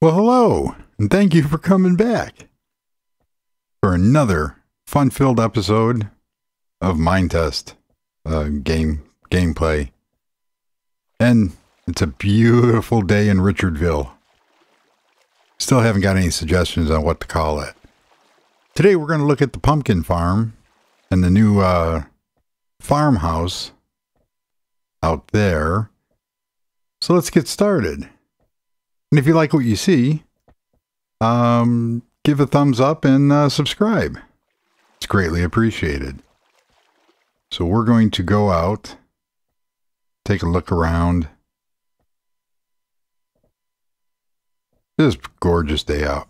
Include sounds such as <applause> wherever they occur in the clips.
Well, hello, and thank you for coming back for another fun-filled episode of Minetest uh, game gameplay. And it's a beautiful day in Richardville. Still haven't got any suggestions on what to call it. Today we're going to look at the pumpkin farm and the new uh, farmhouse out there. So let's get started. And if you like what you see, um, give a thumbs up and uh, subscribe. It's greatly appreciated. So we're going to go out, take a look around. This gorgeous day out.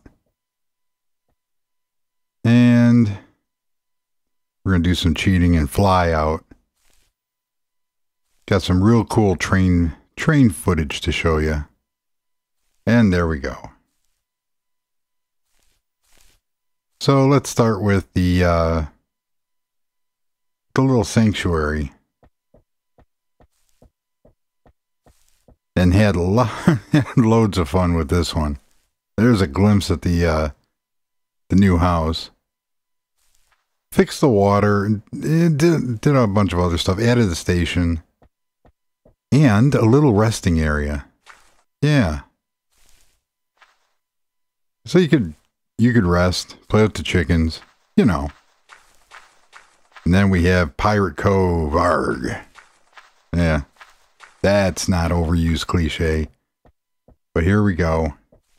And we're going to do some cheating and fly out. Got some real cool train train footage to show you. And there we go. So let's start with the uh, the little sanctuary. And had lo- <laughs> loads of fun with this one. There's a glimpse at the uh, the new house. Fixed the water, did did a bunch of other stuff. Added the station, and a little resting area. Yeah. So you could you could rest, play with the chickens, you know. And then we have Pirate Cove, arg. Yeah. That's not overused cliche. But here we go.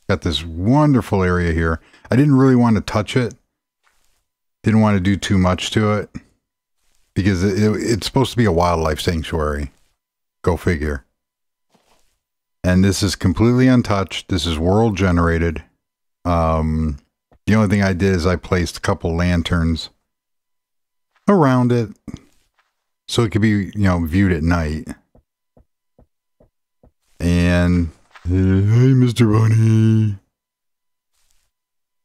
Got this wonderful area here. I didn't really want to touch it. Didn't want to do too much to it. Because it, it, it's supposed to be a wildlife sanctuary. Go figure. And this is completely untouched. This is world generated. Um, the only thing I did is I placed a couple lanterns around it so it could be, you know, viewed at night. And hey, Mr. Bunny.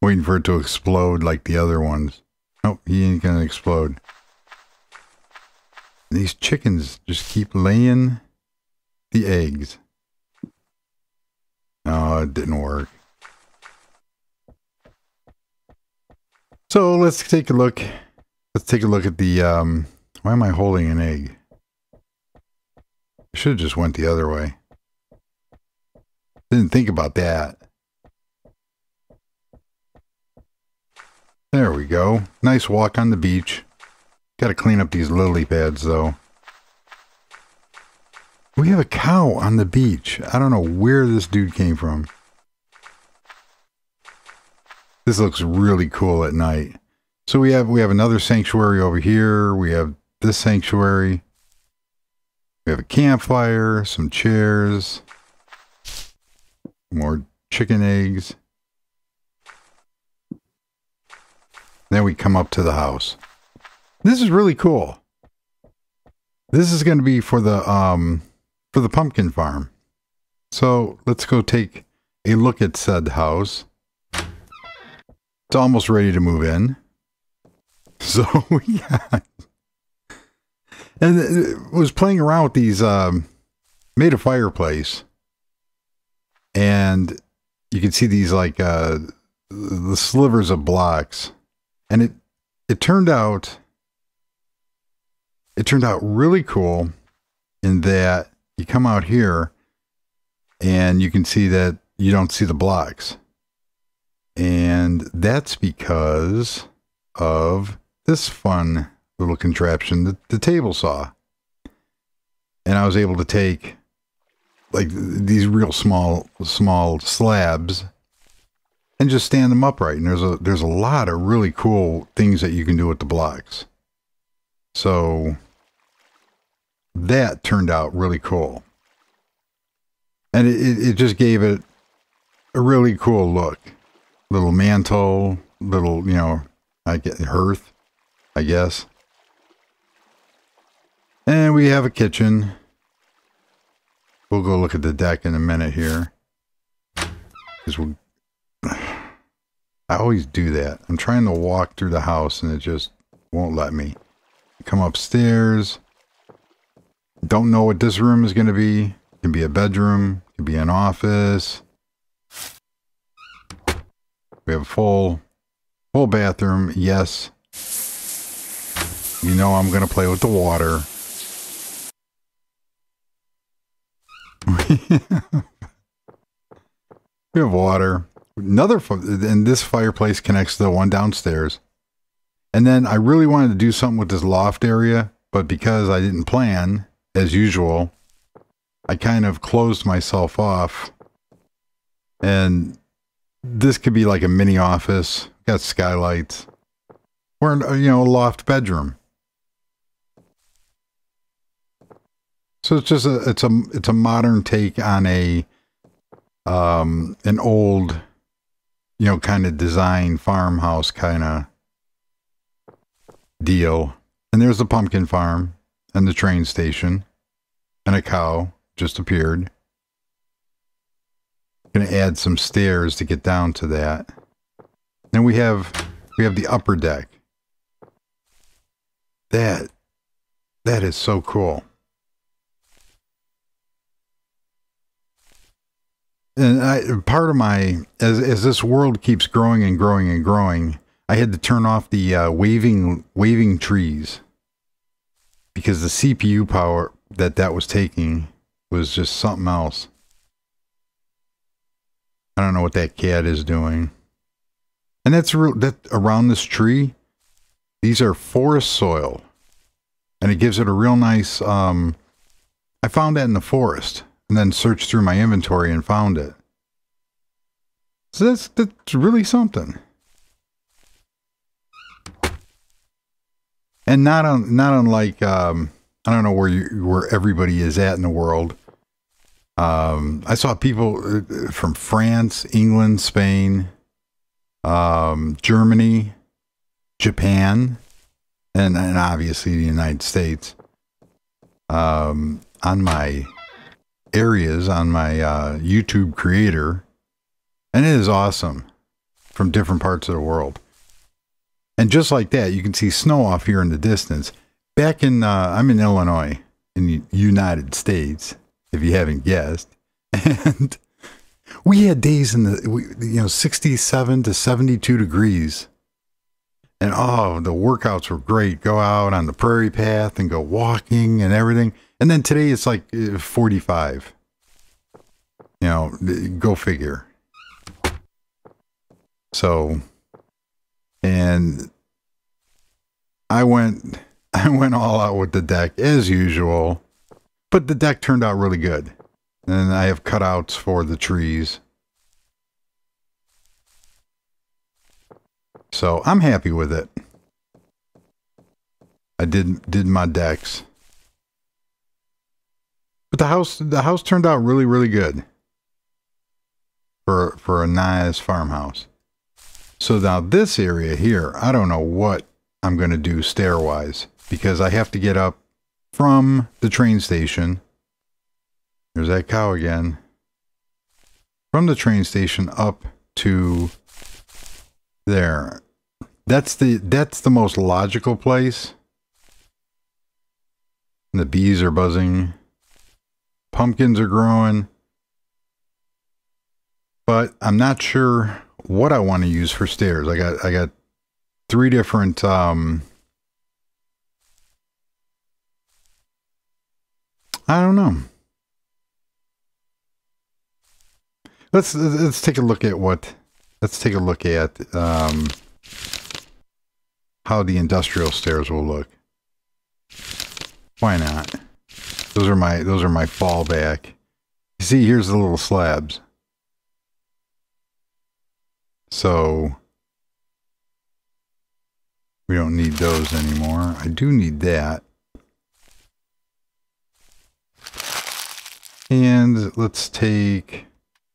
Waiting for it to explode like the other ones. Nope, he ain't gonna explode. These chickens just keep laying the eggs. Oh, it didn't work. So let's take a look. Let's take a look at the, um, why am I holding an egg? I should have just went the other way. Didn't think about that. There we go. Nice walk on the beach. Got to clean up these lily pads though. We have a cow on the beach. I don't know where this dude came from. This looks really cool at night. So we have we have another sanctuary over here. We have this sanctuary. We have a campfire, some chairs, more chicken eggs. Then we come up to the house. This is really cool. This is going to be for the um for the pumpkin farm. So let's go take a look at said house. It's almost ready to move in. <laughs> So yeah, and it was playing around with these. Um, made a fireplace, and you can see these like uh, the slivers of blocks, and it it turned out it turned out really cool in that you come out here and you can see that you don't see the blocks. And that's because of this fun little contraption, the, the table saw. And I was able to take like these real small small slabs and just stand them upright. And there's a there's a lot of really cool things that you can do with the blocks. So that turned out really cool. And it, it, it just gave it a really cool look little mantle, little, you know, I get hearth, I guess. And we have a kitchen. We'll go look at the deck in a minute here. Because we'll, <sighs> I always do that. I'm trying to walk through the house and it just won't let me. Come upstairs. Don't know what this room is going to be. It can be a bedroom. It can be an office. We have a full, full bathroom. Yes. You know I'm going to play with the water. <laughs> we have water. Another, and this fireplace connects to the one downstairs. And then I really wanted to do something with this loft area, but because I didn't plan, as usual, I kind of closed myself off. And this could be like a mini office, got skylights, or, you know, a loft bedroom. So it's just a it's a it's a modern take on a um an old you know kind of design farmhouse kind of deal. And there's the pumpkin farm and the train station and a cow just appeared. To add some stairs to get down to that. Then we have we have the upper deck. That that is so cool. and I, part of my as as this world keeps growing and growing and growing, I had to turn off the uh, waving waving trees because the CPU power that that was taking was just something else. I don't know what that cat is doing, and that's. That around this tree, these are forest soil, and it gives it a real nice. Um, I found that in the forest and then searched through my inventory and found it. So that's that's really something. And not on not unlike um, I don't know where you where everybody is at in the world. Um, I saw people uh, from France, England, Spain, um, Germany, Japan, and and obviously the United States. Um, on my areas on my uh, YouTube creator, and it is awesome from different parts of the world. And just like that, you can see snow off here in the distance. Back in, uh, I'm in Illinois, in the United States, if you haven't guessed, <laughs> and we had days in the, you know, 67 to 72 degrees. And oh, the workouts were great. Go out on the prairie path and go walking and everything. And then today it's like uh, 45. You know, go figure. So, and I went, <laughs> I went all out with the deck as usual, but the deck turned out really good. And I have cutouts for the trees. So I'm happy with it. I did did my decks. But the house the house turned out really really good for for a nice farmhouse. So now this area here, I don't know what I'm going to do stairwise because I have to get up from the train station. There's that cow again. From the train station up to there. That's the that's the most logical place. And the bees are buzzing pumpkins are growing. But I'm not sure what I want to use for stairs. I got I got three different um I don't know. Let's let's take a look at what let's take a look at um how the industrial stairs will look. Why not? Those are my those are my fallback. You see, here's the little slabs. So we don't need those anymore. I do need that. And let's take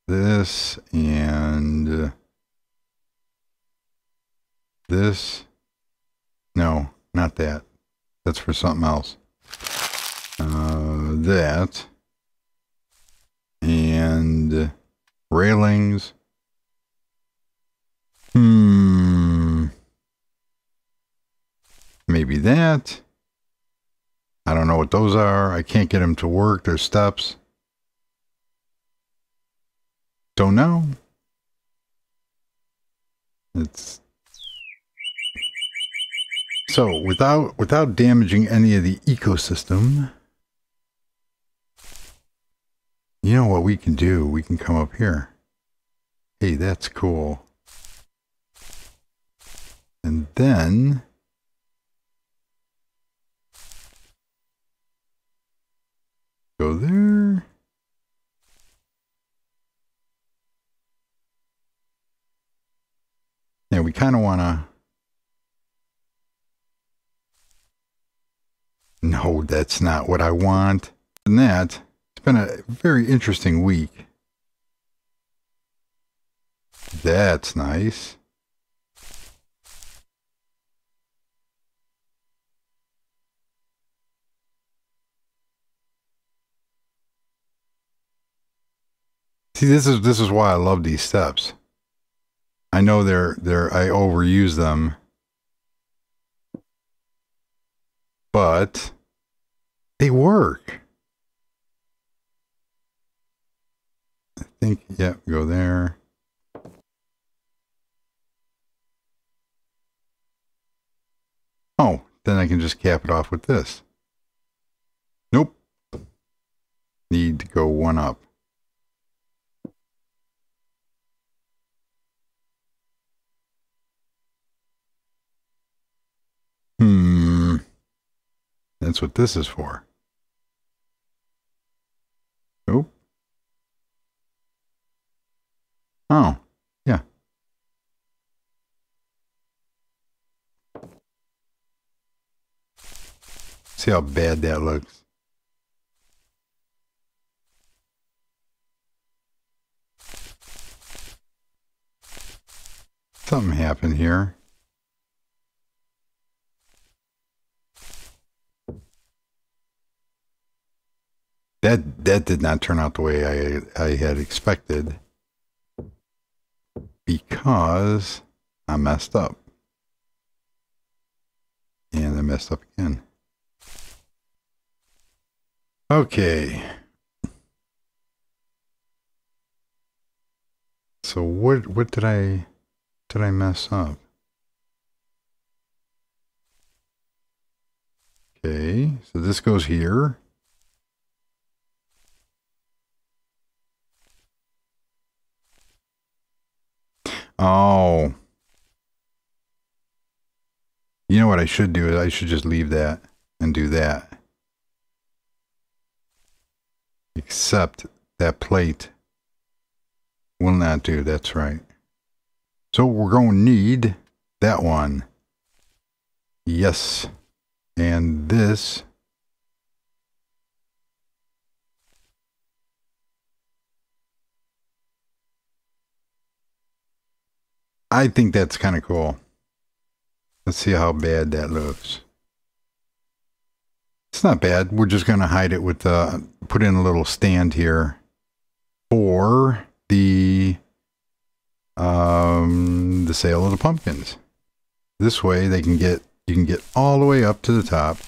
this and this. No, not that. That's for something else. Uh, that and railings. Hmm. Maybe that. I don't know what those are. I can't get them to work. There's steps. Don't know. It's so without without damaging any of the ecosystem. You know what we can do? We can come up here. Hey, that's cool. And then go there. Yeah, we kind of want to. No, that's not what I want. And that, it's been a very interesting week. That's nice. See, this is this is why I love these steps. I know they're they're I overuse them. But they work. I think yeah, go there. Oh, then I can just cap it off with this. Nope. Need to go one up. Hmm. What this is for. Oh. Oh, yeah. See how bad that looks. Something happened here. That that did not turn out the way I I had expected because I messed up. And I messed up again. Okay. So what what did I did I mess up? Okay, so this goes here. Oh. You know what I should do is I should just leave that and do that. Except that plate will not do. That's right. So we're going to need that one. Yes. And this I think that's kind of cool. Let's see how bad that looks. It's not bad. We're just going to hide it with, uh, put in a little stand here for the, um, the sale of the pumpkins. This way they can get, you can get all the way up to the top.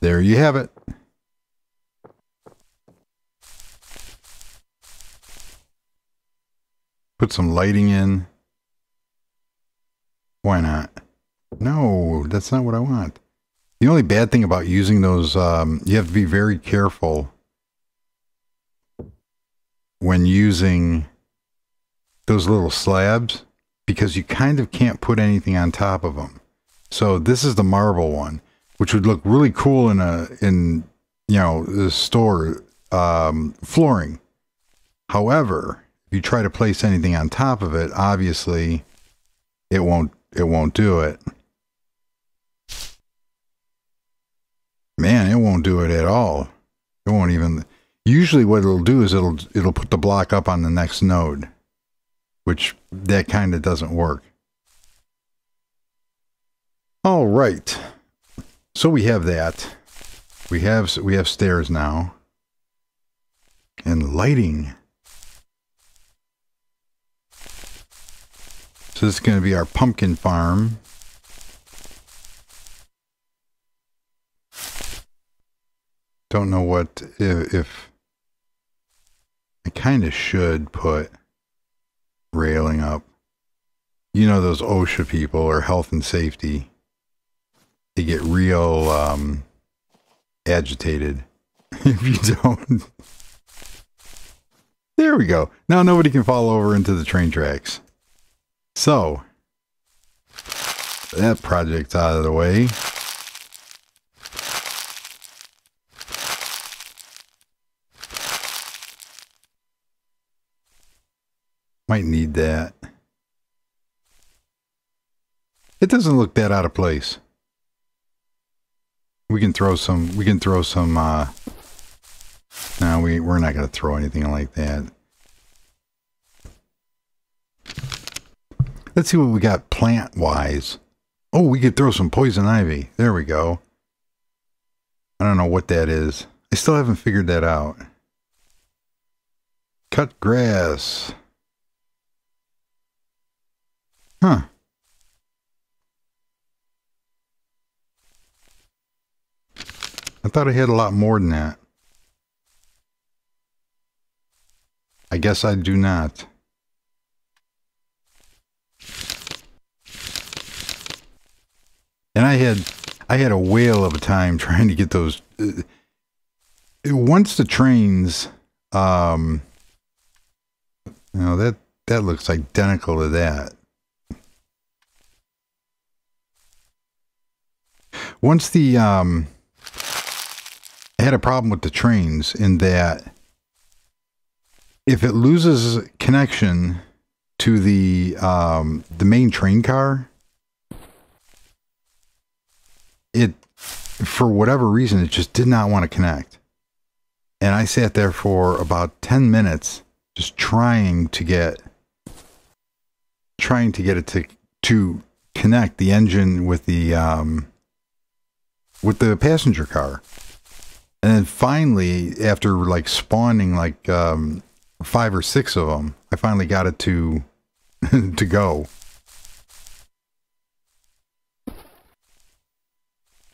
There you have it. Put some lighting in. Why not? No, that's not what I want. The only bad thing about using those, um, you have to be very careful when using those little slabs because you kind of can't put anything on top of them. So this is the marble one, which would look really cool in a in you know the store um, flooring. However, you try to place anything on top of it, obviously it won't it won't do it. Man, it won't do it at all. It won't even usually what it'll do is it'll it'll put the block up on the next node, which that kind of doesn't work. All right. So we have that. We have we have stairs now. And lighting. So this is going to be our pumpkin farm. Don't know what if, if I kind of should put railing up. you know those OSHA people or health and safety. They get real um, agitated <laughs> if you don't. There we go. Now nobody can fall over into the train tracks. So, that project's out of the way. Might need that. It doesn't look that out of place. We can throw some, we can throw some, uh, no, we, we're not going to throw anything like that. Let's see what we got plant-wise. Oh, we could throw some poison ivy. There we go. I don't know what that is. I still haven't figured that out. Cut grass. Huh. I thought I had a lot more than that. I guess I do not. I had I had a whale of a time <laughs> trying to get those uh, once the trains um you know that that looks identical to that. Once the um I had a problem with the trains in that if it loses connection to the um, the main train car, it for whatever reason it just did not want to connect. And I sat there for about 10 minutes just trying to get trying to get it to to connect the engine with the um, with the passenger car. And then finally after like spawning like um, five or six of them. I finally got it to <laughs> to go.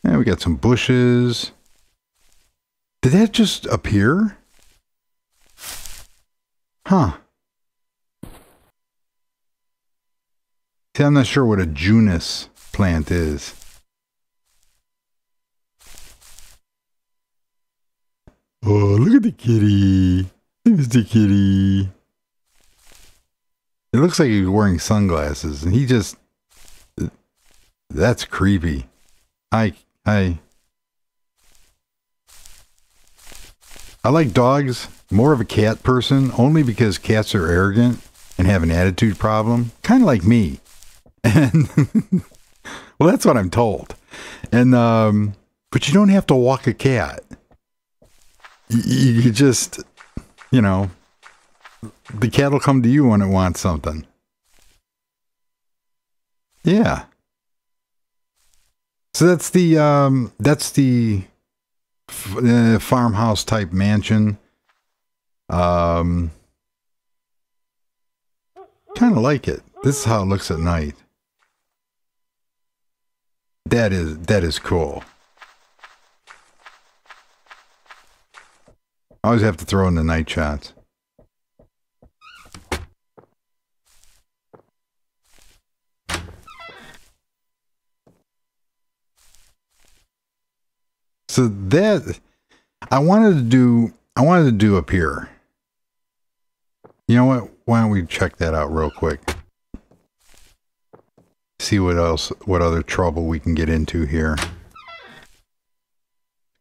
And we got some bushes. Did that just appear? Huh. See, I'm not sure what a Junus plant is. Oh, look at the kitty. Mr. Kitty. It looks like he's wearing sunglasses, and he just. That's creepy. I. I. I like dogs, more of a cat person, only because cats are arrogant and have an attitude problem, kind of like me. And. <laughs> well, that's what I'm told. And, um. But you don't have to walk a cat. You, you just you know, the cat will come to you when it wants something. Yeah. So that's the um, that's the uh, farmhouse type mansion. Um, kind of like it. This is how it looks at night. That is that is cool. I always have to throw in the night shots. So that I wanted to do I wanted to do up here. You know what? Why don't we check that out real quick? See what else what other trouble we can get into here.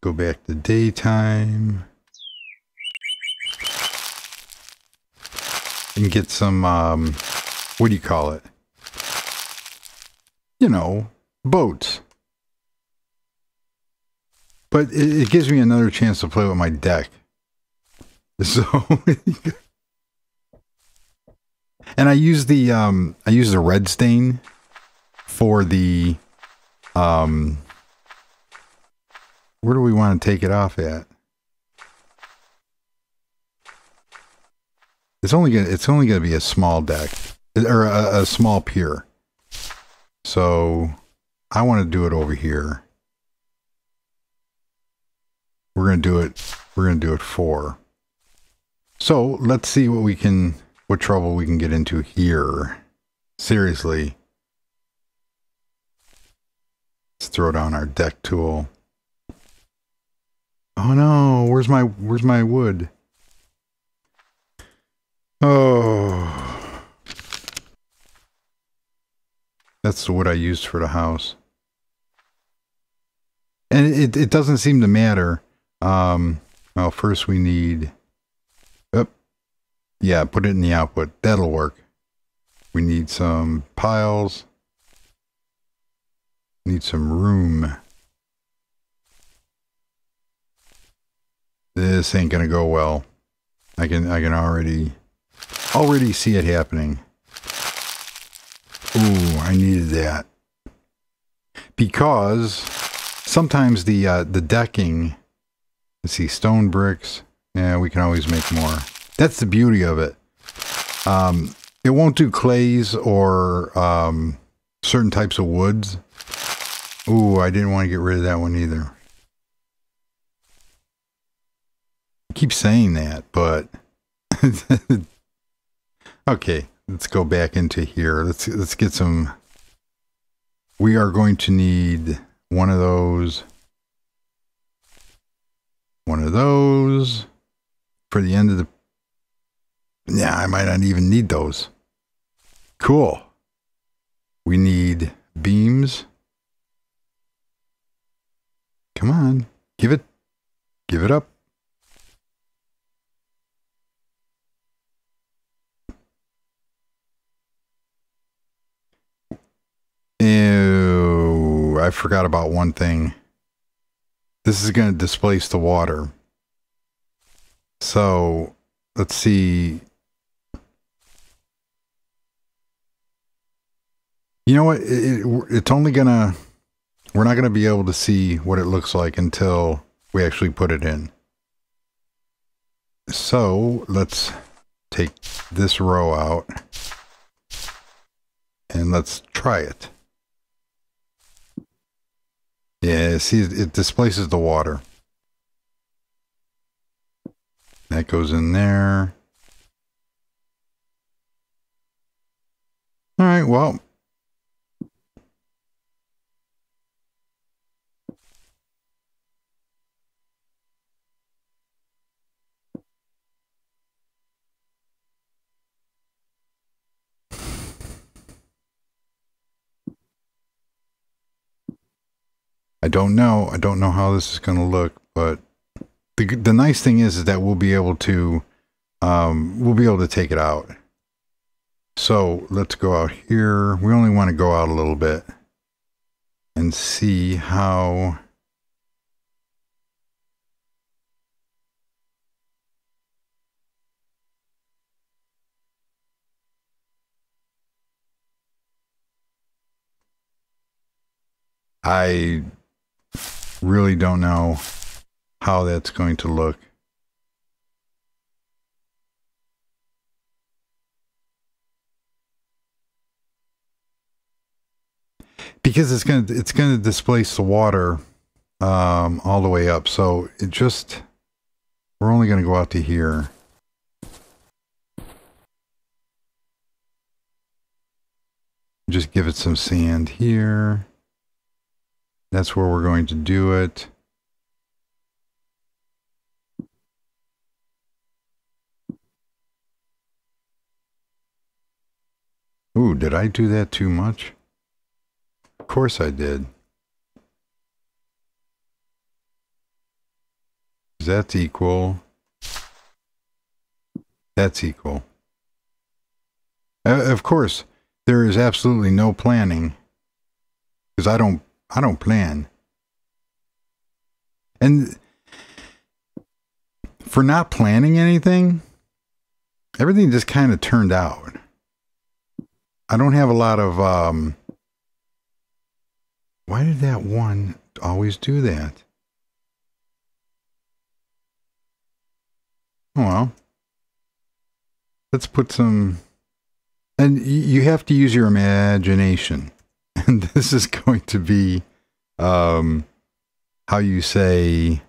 Go back to daytime. and get some um what do you call it? You know, boats. But it, it gives me another chance to play with my deck. <laughs> So And I use the um I use the red stain for the um where do we want to take it off at? It's only gonna it's only gonna be a small deck or a, a small pier. So I want to do it over here. We're gonna do it. We're gonna do it four. So let's see what we can, what trouble we can get into here. seriously. Let's throw down our deck tool. Oh no, where's my where's my wood? Oh. That's what I used for the house. And it, it doesn't seem to matter. Um, well, first we need... Oh, yeah, put it in the output. That'll work. We need some piles. Need some room. This ain't gonna go well. I can I can already already see it happening. Ooh, I needed that. Because sometimes the uh, the decking, let's see, stone bricks. Yeah, we can always make more. That's the beauty of it. Um, it won't do clays or um, certain types of woods. Ooh, I didn't want to get rid of that one either. I keep saying that, but <laughs> okay, let's go back into here. Let's let's get some. We are going to need one of those, one of those for the end of the. Yeah, I might not even need those. Cool. We need beams. Come on, give it, give it up. Ew, I forgot about one thing. This is going to displace the water. So, let's see. You know what? It, it, it's only going to, we're not going to be able to see what it looks like until we actually put it in. So, let's take this row out and let's try it. Yeah, see, it displaces the water. That goes in there. All right, well. I don't know. I don't know how this is going to look, but the the nice thing is, is that we'll be able to um, we'll be able to take it out. So let's go out here. We only want to go out a little bit and see how. I really don't know how that's going to look. Because it's gonna it's gonna displace the water um, all the way up. So it just we're only gonna go out to here. Just give it some sand here. That's where we're going to do it. Ooh, did I do that too much? Of course I did. That's equal. That's equal. Uh, of course, there is absolutely no planning because I don't I don't plan. And for not planning anything, everything just kind of turned out. I don't have a lot of um why did that one always do that? Oh well. Let's put some and you have to use your imagination and <laughs> this is going to be um, how you say.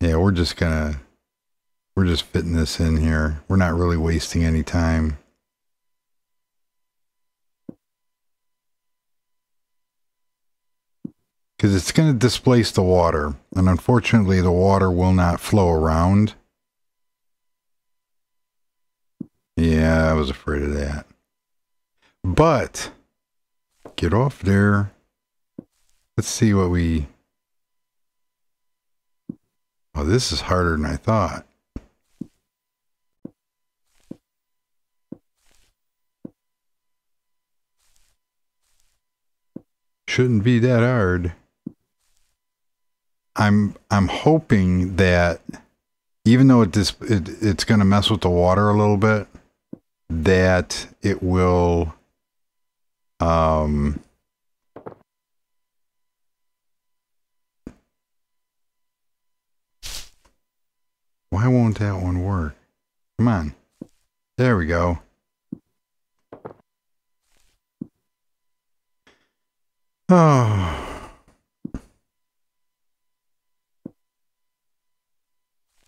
Yeah, we're just gonna we're just fitting this in here. We're not really wasting any time. Because it's going to displace the water. And unfortunately, the water will not flow around. Yeah, I was afraid of that. But get off there. Let's see what we. Oh, this is harder than I thought. Shouldn't be that hard. I'm I'm hoping that even though it, dis, it it's going to mess with the water a little bit, that it will um why won't that one work? Come on. There we go. Oh.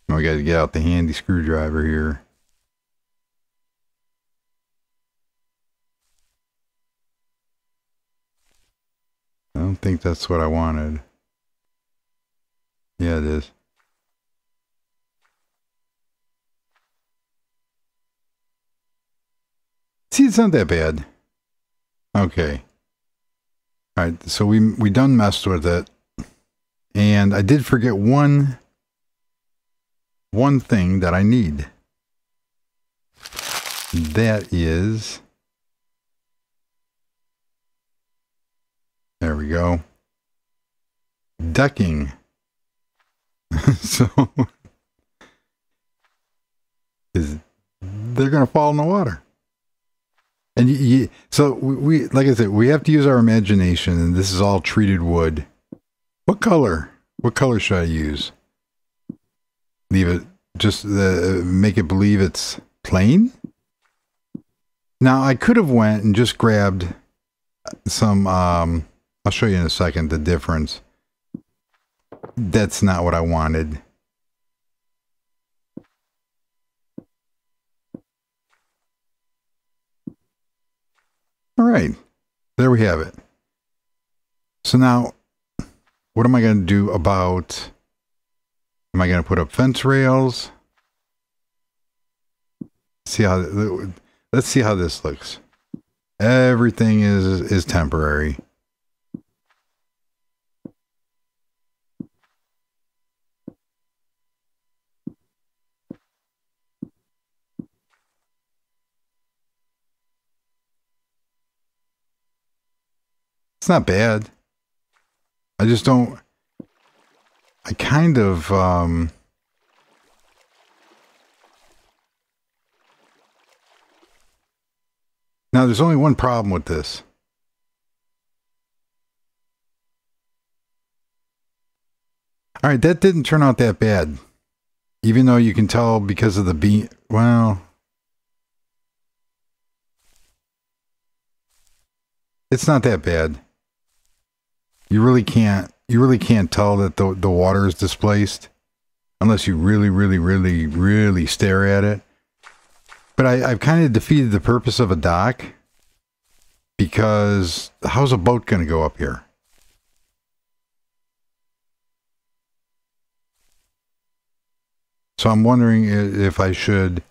We got to get out the handy screwdriver here don't think that's what I wanted. Yeah, it is. See, it's not that bad. Okay. All right, so we we done messed with it, and I did forget one one thing that I need. That is There we go. Decking. <laughs> so is they're going to fall in the water. And you, you, so we, we, like I said, we have to use our imagination, and this is all treated wood. What color? What color should I use? Leave it just uh, make it believe it's plain. Now I could have went and just grabbed some um, I'll show you in a second the difference. That's not what I wanted. All right, there we have it. So now, what am I going to do about, am I going to put up fence rails? See how, let's see how this looks. Everything is, is temporary. It's not bad. I just don't. I kind of. Um, now, there's only one problem with this. All right, that didn't turn out that bad. Even though you can tell because of the beat. Well, it's not that bad you really can't you really can't tell that the the water is displaced unless you really really really really stare at it but I, I've kind of defeated the purpose of a dock because how's a boat going to go up here? So I'm wondering if I should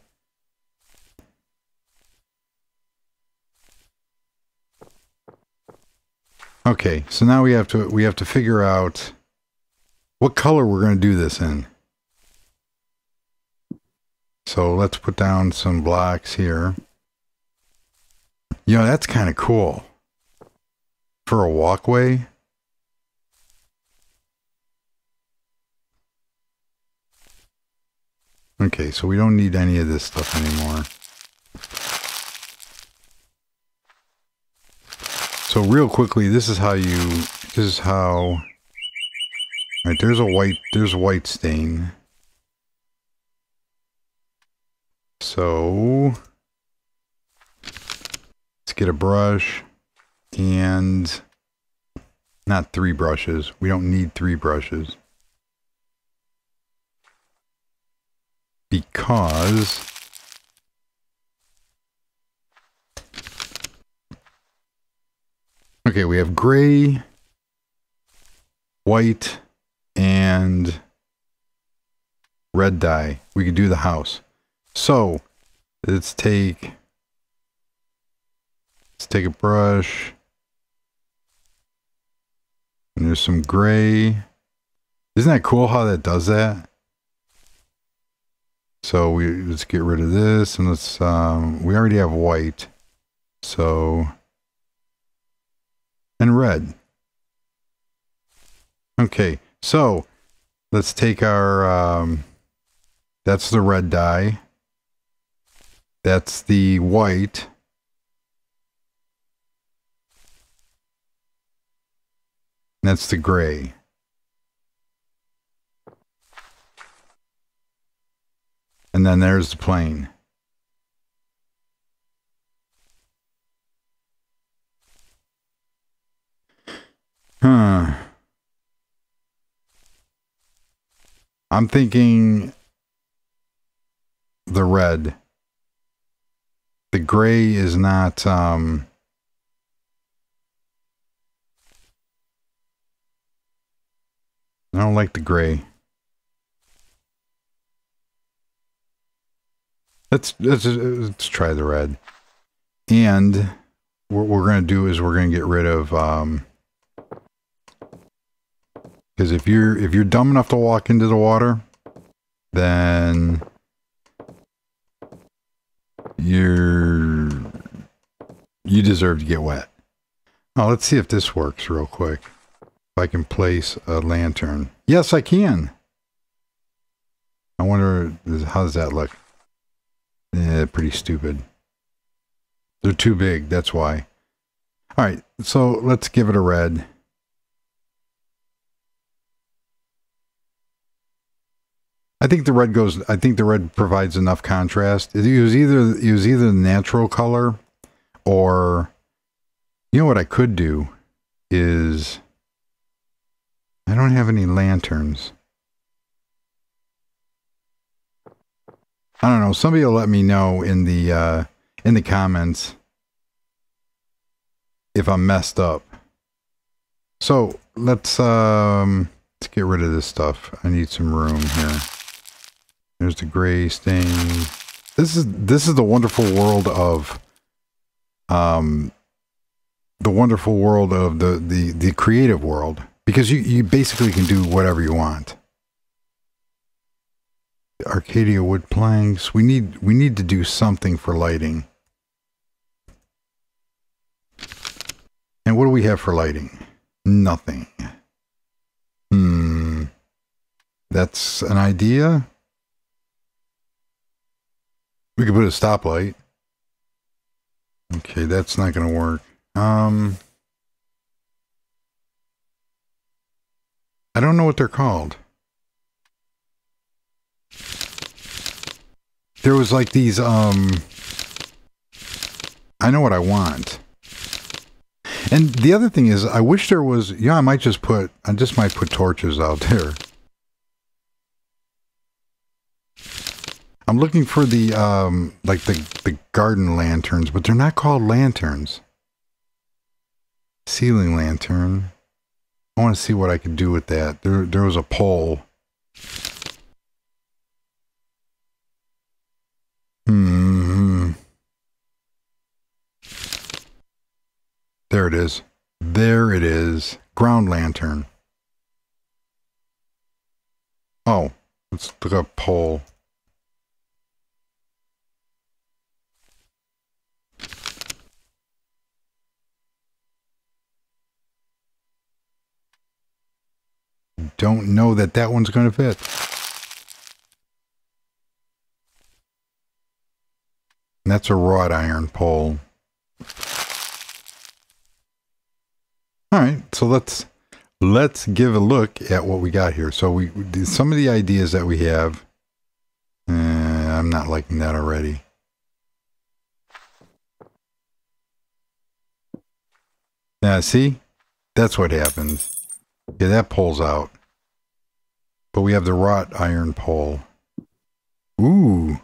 Okay, so now we have to we have to figure out what color we're going to do this in. So let's put down some blocks here. You know, that's kind of cool. For a walkway. Okay, so we don't need any of this stuff anymore. So real quickly, this is how you, this is how, right, there's a white, there's a white stain. So, let's get a brush and not three brushes. We don't need three brushes. Because Okay, we have gray, white and red dye. We could do the house. So let's take let's take a brush. And there's some gray. Isn't that cool how that does that? So we let's get rid of this and let's um we already have white. So and red. Okay, so let's take our um that's the red dye. That's the white. That's the gray. And then there's the plane. Huh. I'm thinking the red. The gray is not um I don't like the gray. Let's let's let's try the red. And what we're going to do is we're going to get rid of um because if you're if you're dumb enough to walk into the water, then you're you deserve to get wet. Oh, let's see if this works real quick. If I can place a lantern. Yes, I can. I wonder how does that look? Yeah, pretty stupid. They're too big, that's why. All right, so let's give it a red. I think the red goes. I think the red provides enough contrast. It was either it was either the natural color, or you know what I could do is I don't have any lanterns. I don't know. Somebody will let me know in the uh, in the comments if I'm messed up. So let's um, let's get rid of this stuff. I need some room here. There's the gray stain. This is this is the wonderful world of um the wonderful world of the the the creative world because you you basically can do whatever you want. Acacia wood planks. We need we need to do something for lighting. And what do we have for lighting? Nothing. Hmm. That's an idea. We could put a stoplight. Okay, that's not going to work. Um, I don't know what they're called. There was like these, um, I know what I want. And the other thing is, I wish there was, yeah, I might just put, I just might put torches out <laughs> there. I'm looking for the um like the the garden lanterns, but they're not called lanterns. Ceiling lantern. I want to see what I could do with that. There there was a pole. Hmm. There it is. There it is. Ground lantern. Oh, let's look up pole. Don't know that that one's going to fit. And that's a wrought iron pole. All right, so let's let's give a look at what we got here. So we some of the ideas that we have. Eh, I'm not liking that already. Now, see, that's what happens. Yeah, that pulls out. But we have the wrought iron pole. Ooh.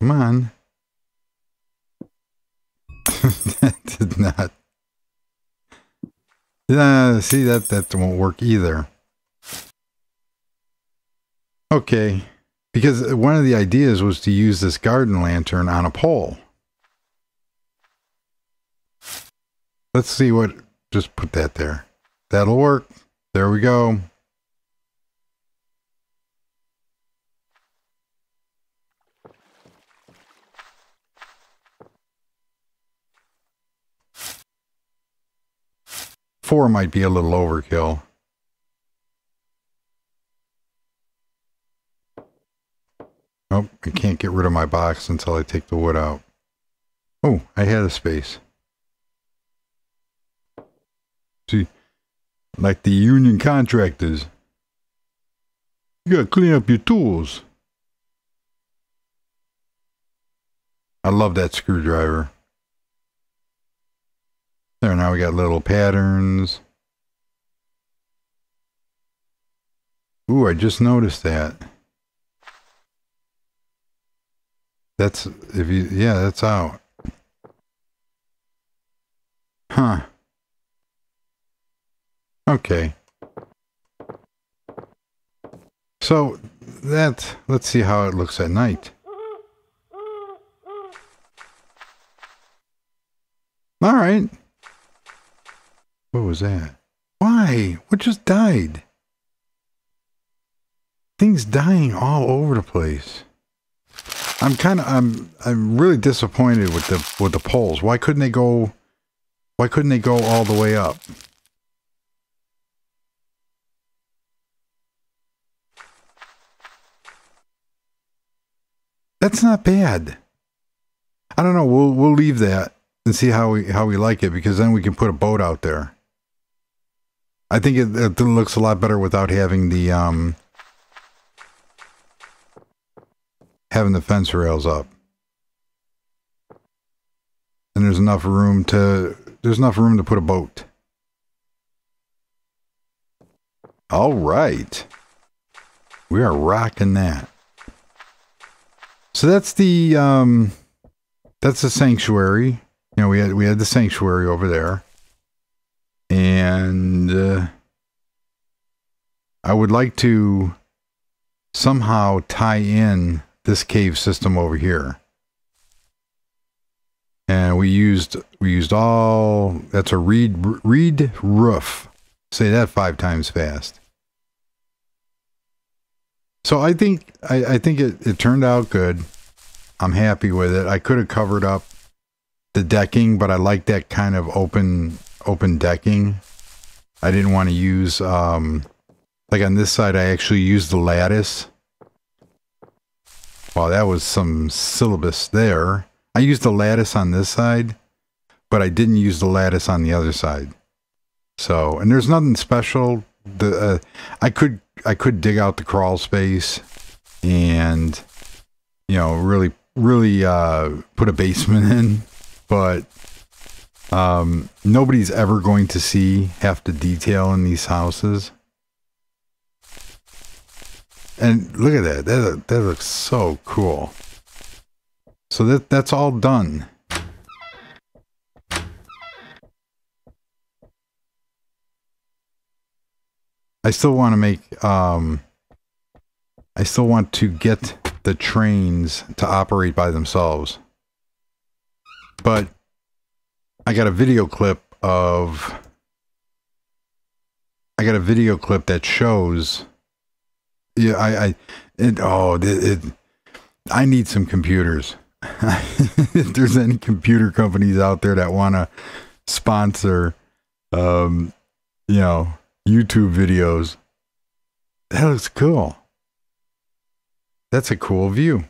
Come on. <laughs> that did not. Uh, see, that, that won't work either. Okay, because one of the ideas was to use this garden lantern on a pole. Let's see what, just put that there. That'll work. There we go. Four might be a little overkill. Oh, I can't get rid of my box until I take the wood out. Oh, I had a space. See, like the union contractors. You gotta clean up your tools. I love that screwdriver. There, now we got little patterns. Ooh, I just noticed that. That's, if you, yeah, that's out. Huh. Okay. So that let's see how it looks at night. All right. What was that? Why? What just died? Things dying all over the place. I'm kind of I'm I'm really disappointed with the with the poles. Why couldn't they go why couldn't they go all the way up? That's not bad. I don't know. We'll we'll leave that and see how we how we like it because then we can put a boat out there. I think it, it looks a lot better without having the um having the fence rails up. And there's enough room to there's enough room to put a boat. All right. We are rocking that. So that's the um, that's the sanctuary. You know, we had we had the sanctuary over there, and uh, I would like to somehow tie in this cave system over here. And we used we used all that's a reed reed roof. Say that five times fast. So I think I, I think it, it turned out good. I'm happy with it. I could have covered up the decking, but I like that kind of open open decking. I didn't want to use um like on this side I actually used the lattice. Well, that was some syllabus there. I used the lattice on this side, but I didn't use the lattice on the other side. So, and there's nothing special. The uh, I could I could dig out the crawl space and you know really really uh, put a basement in, but um, nobody's ever going to see half the detail in these houses. And look at that. That that looks so cool. So that that's all done. I still want to make um I still want to get the trains to operate by themselves. But I got a video clip of I got a video clip that shows yeah I I it, oh it, it I need some computers. <laughs> if there's any computer companies out there that want to sponsor um you know YouTube videos. That looks cool. That's a cool view.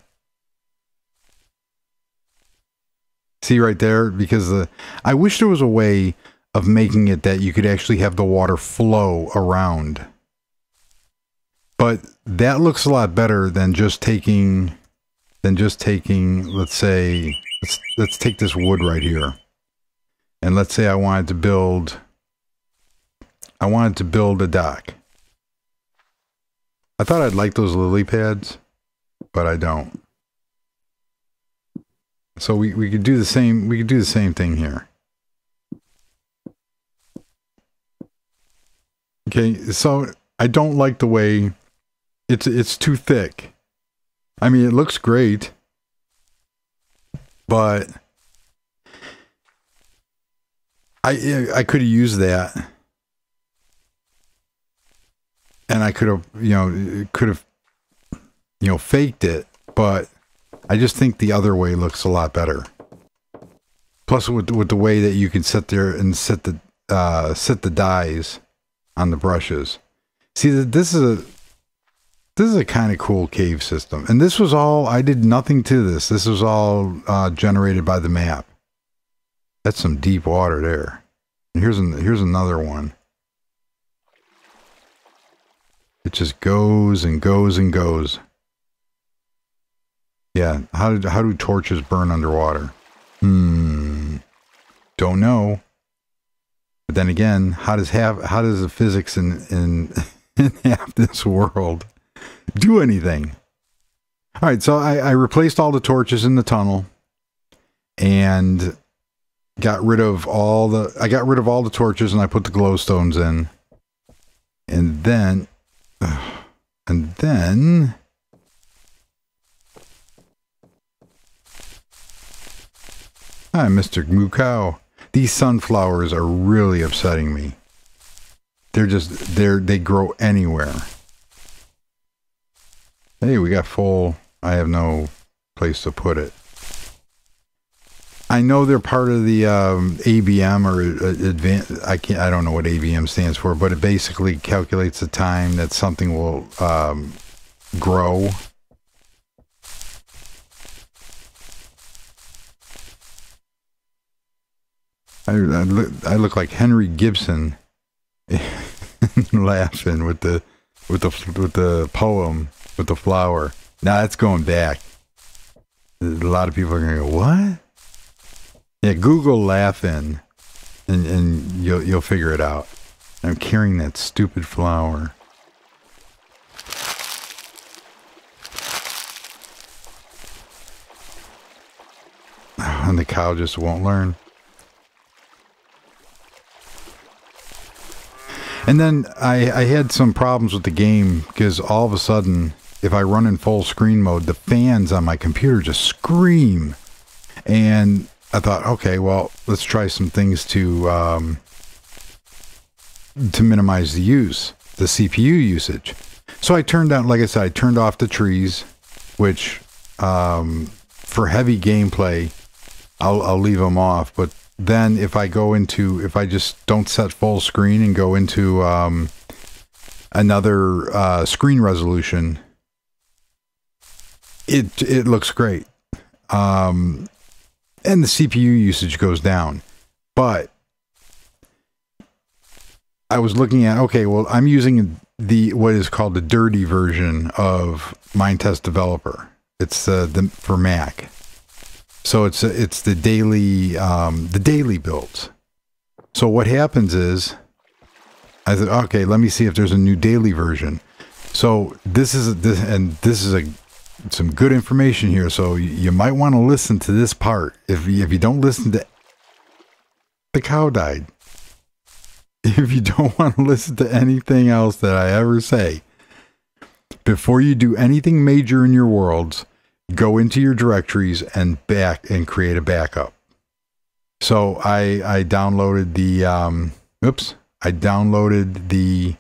See right there? Because the, I wish there was a way of making it that you could actually have the water flow around. But that looks a lot better than just taking than just taking, let's say, let's let's take this wood right here. And let's say I wanted to build I wanted to build a dock. I thought I'd like those lily pads, but I don't. So we, we could do the same we could do the same thing here. Okay, so I don't like the way it's it's too thick. I mean, it looks great, but I I could have used that, and I could have you know could have you know faked it, but I just think the other way looks a lot better. Plus, with with the way that you can sit there and set the uh, set the dyes on the brushes. See, this is a this is a kind of cool cave system, and this was all I did nothing to this. This was all uh, generated by the map. That's some deep water there. And here's an, here's another one. It just goes and goes and goes. Yeah, how do how do torches burn underwater? Hmm. Don't know. But then again, how does have how does the physics in in, <laughs> in half this world do anything? All right, so I, I replaced all the torches in the tunnel and got rid of all the I got rid of all the torches and I put the glowstones in. And then <sighs> and then Hi, Mr. Mukau. These sunflowers are really upsetting me. They're just they're they grow anywhere. Hey, we got full. I have no place to put it. I know they're part of the um, ABM or uh. I can't. I don't know what ABM stands for, but it basically calculates the time that something will um, grow I, I, look, I look like Henry Gibson <laughs> laughing with the with the with the poem with the flower. Now that's going back. A lot of people are gonna go, what? Yeah, Google laughing, and and you'll you'll figure it out. I'm carrying that stupid flower. <sighs> And the cow just won't learn. And then I, I had some problems with the game because all of a sudden, if I run in full screen mode, the fans on my computer just scream. And I thought, okay, well, let's try some things to um, to minimize the use, the CPU usage. So I turned out, like I said, I turned off the trees, which um, for heavy gameplay, I'll, I'll leave them off. But then if I go into if I just don't set full screen and go into um, another uh, screen resolution, it it looks great, um, and the CPU usage goes down. But I was looking at okay, well I'm using the what is called the dirty version of Minetest Developer. It's uh, the for Mac so it's it's the daily um, the daily builds. So what happens is, I said, okay, let me see if there's a new daily version. So this is this and this is a some good information here. So you might want to listen to this part. If if you don't listen to the cow died. <laughs> If you don't <laughs> want to listen to anything else that I ever say, before you do anything major in your worlds, go into your directories and back and create a backup. So I I downloaded the um, oops I downloaded the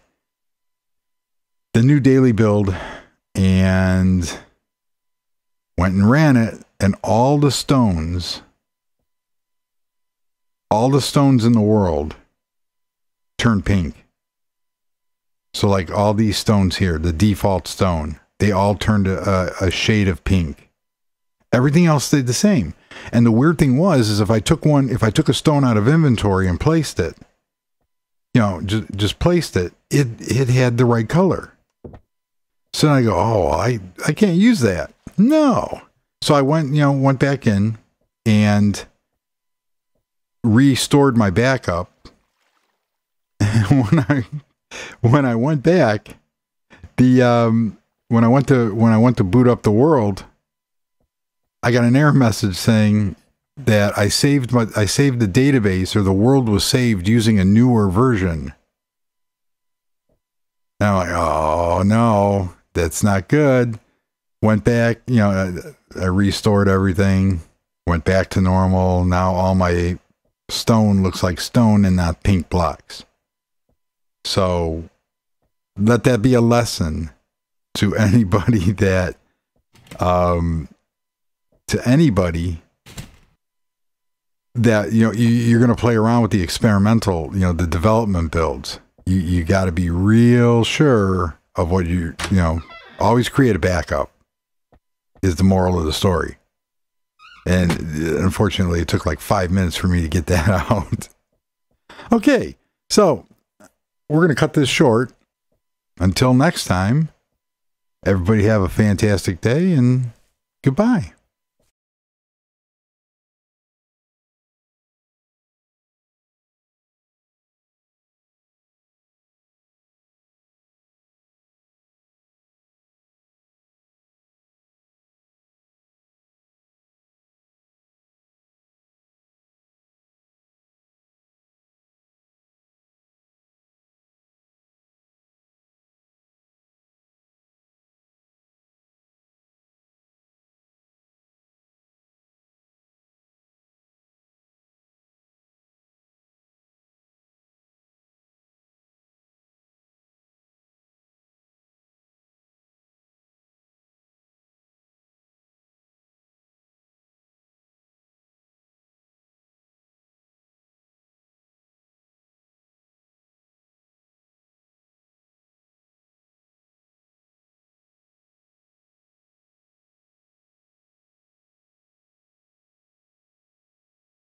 the new daily build and went and ran it and all the stones all the stones in the world turned pink. So like all these stones here, the default stone they all turned a, a shade of pink. Everything else stayed the same. And the weird thing was, is if I took one, if I took a stone out of inventory and placed it, you know, just just placed it, it it had the right color. So I go, oh, I I can't use that. No. So I went, you know, went back in and restored my backup. And <laughs> when I when I went back, the um when I went to when I went to boot up the world, I got an error message saying that I saved my I saved the database or the world was saved using a newer version. And I'm like, oh no, that's not good. Went back, you know, I, I restored everything, went back to normal. Now all my stone looks like stone and not pink blocks. So let that be a lesson to <laughs> anybody that um to anybody that you know you, you're going to play around with the experimental you know the development builds you you got to be real sure of what you you know always create a backup is the moral of the story. And uh, unfortunately it took like five minutes for me to get <laughs> that out. Okay so we're going to cut this short. Until next time everybody have a fantastic day and goodbye